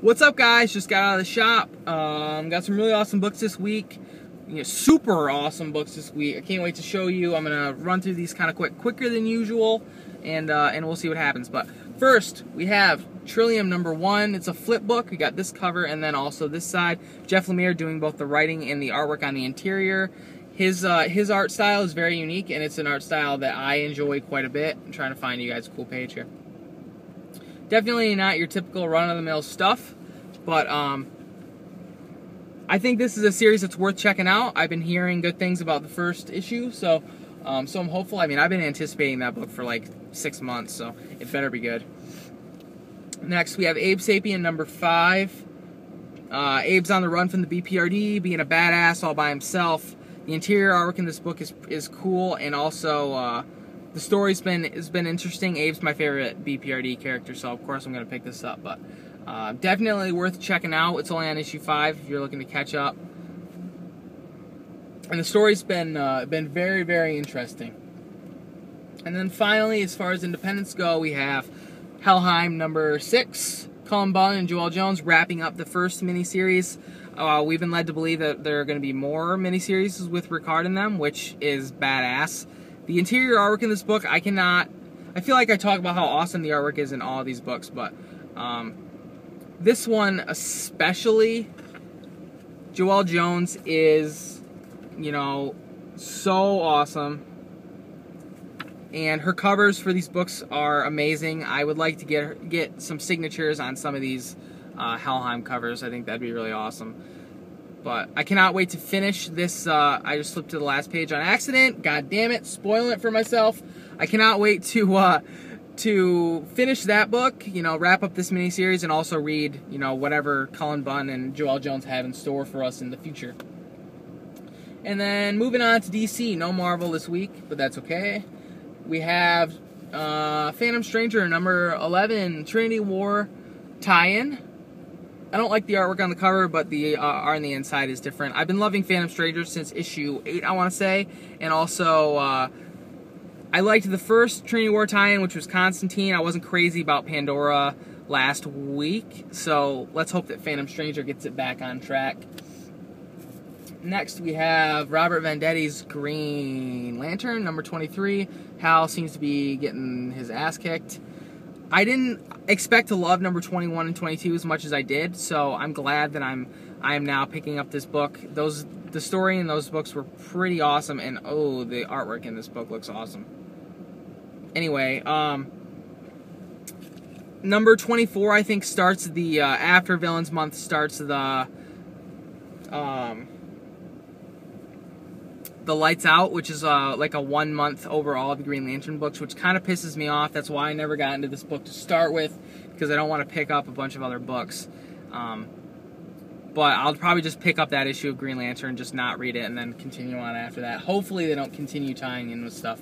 What's up, guys? Just got out of the shop. Um, got some really awesome books this week. You know, super awesome books this week. I can't wait to show you. I'm gonna run through these kind of quick, quicker than usual, and uh, and we'll see what happens. But first, we have Trillium number one. It's a flip book. We got this cover and then also this side. Jeff Lemire doing both the writing and the artwork on the interior. His uh, his art style is very unique, and it's an art style that I enjoy quite a bit. I'm trying to find you guys a cool page here. Definitely not your typical run-of-the-mill stuff, but um, I think this is a series that's worth checking out. I've been hearing good things about the first issue, so um, so I'm hopeful. I mean, I've been anticipating that book for like six months, so it better be good. Next, we have Abe Sapien number five. Uh, Abe's on the run from the BPRD, being a badass all by himself. The interior artwork in this book is is cool, and also uh, the story's been has been interesting. Abe's my favorite BPRD character, so of course I'm gonna pick this up. But uh, definitely worth checking out. It's only on issue five if you're looking to catch up. And the story's been uh, been very very interesting. And then finally, as far as independents go, we have Helheim number six. Cullen Bunn and Joelle Jones wrapping up the first miniseries. Uh, we've been led to believe that there are going to be more miniseries with Rikard in them, which is badass. The interior artwork in this book, I cannot. I feel like I talk about how awesome the artwork is in all of these books, but um, this one especially, Joelle Jones is, you know, so awesome. And her covers for these books are amazing. I would like to get get some signatures on some of these uh, Helheim covers. I think that'd be really awesome. But I cannot wait to finish this. Uh, I just slipped to the last page on accident. God damn it, spoiling it for myself. I cannot wait to uh, to finish that book. You know, wrap up this miniseries and also read you know whatever Cullen Bunn and Joelle Jones have in store for us in the future. And then moving on to DC, no Marvel this week, but that's okay. We have uh, Phantom Stranger number 11, Trinity War tie-in. I don't like the artwork on the cover, but the uh, art on the inside is different. I've been loving Phantom Stranger since issue 8, I want to say. And also, uh, I liked the first Trinity War tie-in, which was Constantine. I wasn't crazy about Pandora last week. So let's hope that Phantom Stranger gets it back on track. Next, we have Robert Venditti's Green Lantern, number 23. Hal seems to be getting his ass kicked. I didn't expect to love number 21 and 22 as much as I did, so I'm glad that I'm I am now picking up this book. Those the story in those books were pretty awesome, and oh, the artwork in this book looks awesome. Anyway, um, number 24 I think starts the uh, after Villains Month starts the um the Lights Out, which is uh, like a one month overall of the Green Lantern books, which kind of pisses me off. That's why I never got into this book to start with, because I don't want to pick up a bunch of other books. Um, but I'll probably just pick up that issue of Green Lantern, just not read it, and then continue on after that. Hopefully, they don't continue tying in with stuff.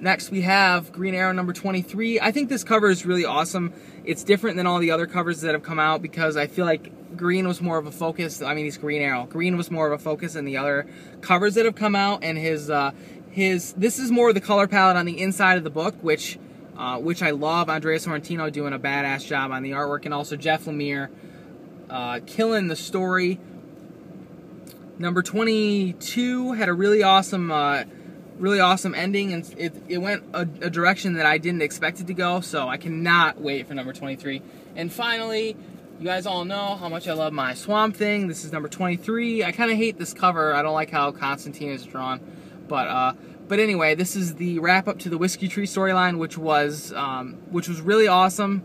Next, we have Green Arrow number 23. I think this cover is really awesome. It's different than all the other covers that have come out because I feel like green was more of a focus. I mean, he's Green Arrow. Green was more of a focus than the other covers that have come out, and his uh, his this is more of the color palette on the inside of the book, which uh, which I love. Andrea Sorrentino doing a badass job on the artwork, and also Jeff Lemire uh, killing the story. Number 22 had a really awesome uh, really awesome ending, and it, it went a, a, direction that I didn't expect it to go. So I cannot wait for number 23. And finally, you guys all know how much I love my Swamp Thing. This is number 23. I kind of hate this cover. I don't like how Constantine is drawn, but uh, but anyway, this is the wrap up to the Whiskey Tree storyline, which was um, which was really awesome.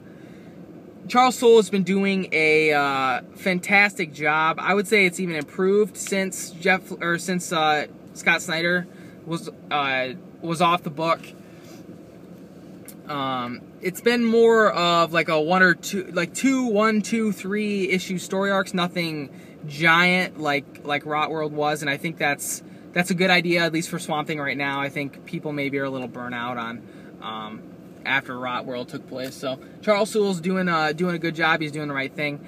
Charles Soule has been doing a uh, fantastic job. I would say it's even improved since Jeff or since uh, Scott Snyder was uh, was off the book. Um, it's been more of like a one or two, like two, one, two, three issue story arcs. Nothing giant like like Rot World was, and I think that's that's a good idea at least for Swamp Thing right now. I think people maybe are a little burnt out on um, after Rot World took place. So Charles Soule's doing uh, doing a good job. He's doing the right thing.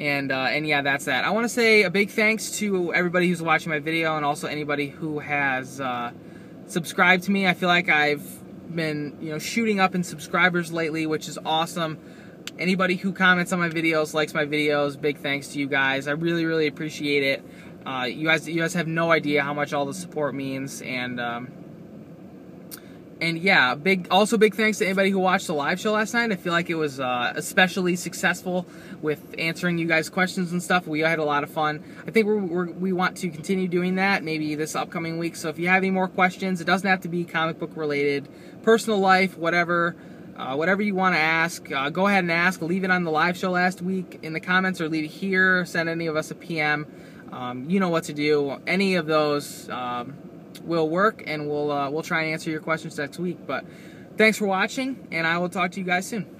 And, uh, and yeah, that's that. I want to say a big thanks to everybody who's watching my video and also anybody who has uh, subscribed to me. I feel like I've been, you know, shooting up in subscribers lately, which is awesome. Anybody who comments on my videos, likes my videos, big thanks to you guys. I really, really appreciate it. Uh, you guys, you guys have no idea how much all the support means, and um, and yeah, big also big thanks to anybody who watched the live show last night. I feel like it was uh, especially successful with answering you guys' questions and stuff. We had a lot of fun. I think we're, we're, we want to continue doing that maybe this upcoming week. So if you have any more questions, it doesn't have to be comic book related, personal life, whatever. Uh, whatever you want to ask, uh, go ahead and ask. Leave it on the live show last week in the comments, or leave it here. Send any of us a PM. Um, you know what to do. Any of those um, will work, and we'll uh, we'll try and answer your questions next week. But thanks for watching, and I will talk to you guys soon.